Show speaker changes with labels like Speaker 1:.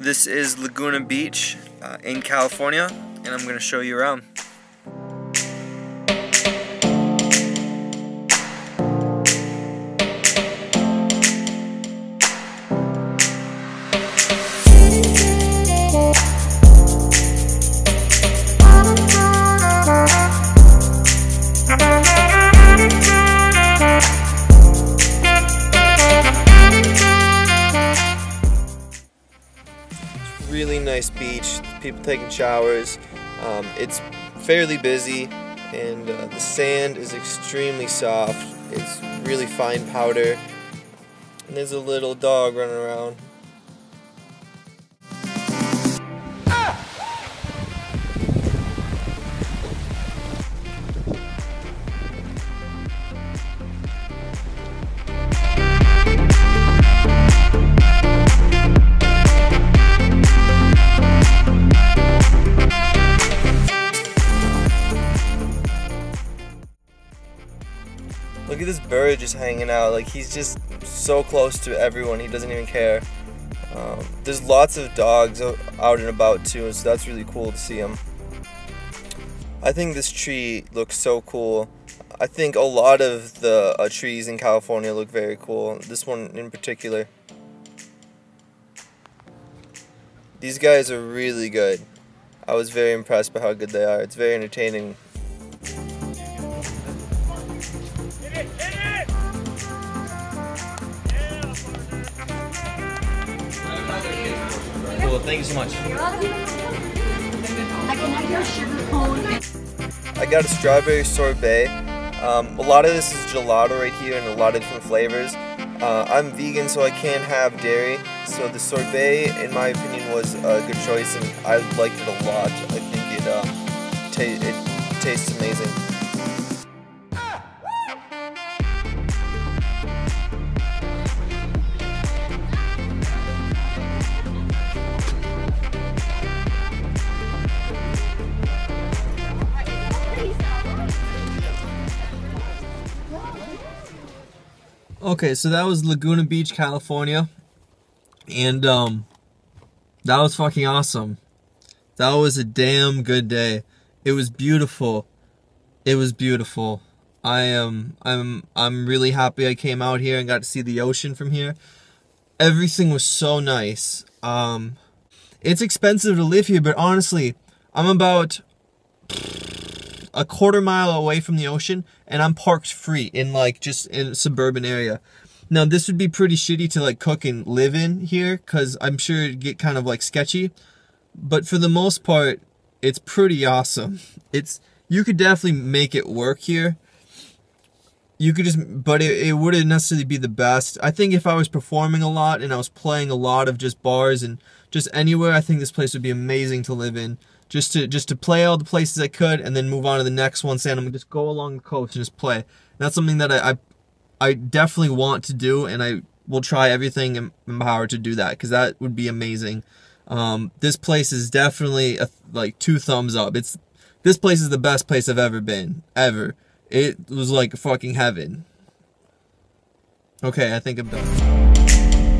Speaker 1: This is Laguna Beach uh, in California, and I'm going to show you around. Really nice beach, people taking showers. Um, it's fairly busy and uh, the sand is extremely soft. It's really fine powder. And there's a little dog running around. Look at this bird just hanging out. Like he's just so close to everyone. He doesn't even care. Um, there's lots of dogs out and about too, so that's really cool to see them. I think this tree looks so cool. I think a lot of the uh, trees in California look very cool. This one in particular. These guys are really good. I was very impressed by how good they are. It's very entertaining
Speaker 2: Cool, thank you so much.
Speaker 1: I got a strawberry sorbet. Um, a lot of this is gelato right here and a lot of different flavors. Uh, I'm vegan, so I can't have dairy. So the sorbet, in my opinion, was a good choice, and I liked it a lot. I think it, um, ta it tastes amazing. Okay, so that was Laguna Beach, California. And um that was fucking awesome. That was a damn good day. It was beautiful. It was beautiful. I am I'm I'm really happy I came out here and got to see the ocean from here. Everything was so nice. Um it's expensive to live here, but honestly, I'm about a quarter mile away from the ocean and I'm parked free in like just in a suburban area. Now this would be pretty shitty to like cook and live in here cuz I'm sure it'd get kind of like sketchy. But for the most part, it's pretty awesome. It's you could definitely make it work here. You could just but it, it wouldn't necessarily be the best. I think if I was performing a lot and I was playing a lot of just bars and just anywhere, I think this place would be amazing to live in just to just to play all the places I could and then move on to the next one saying I'm gonna just go along the coast and just play. And that's something that I, I, I definitely want to do and I will try everything in my power to do that because that would be amazing. Um, this place is definitely a, like two thumbs up. It's this place is the best place I've ever been ever. It was like fucking heaven. Okay, I think I'm done.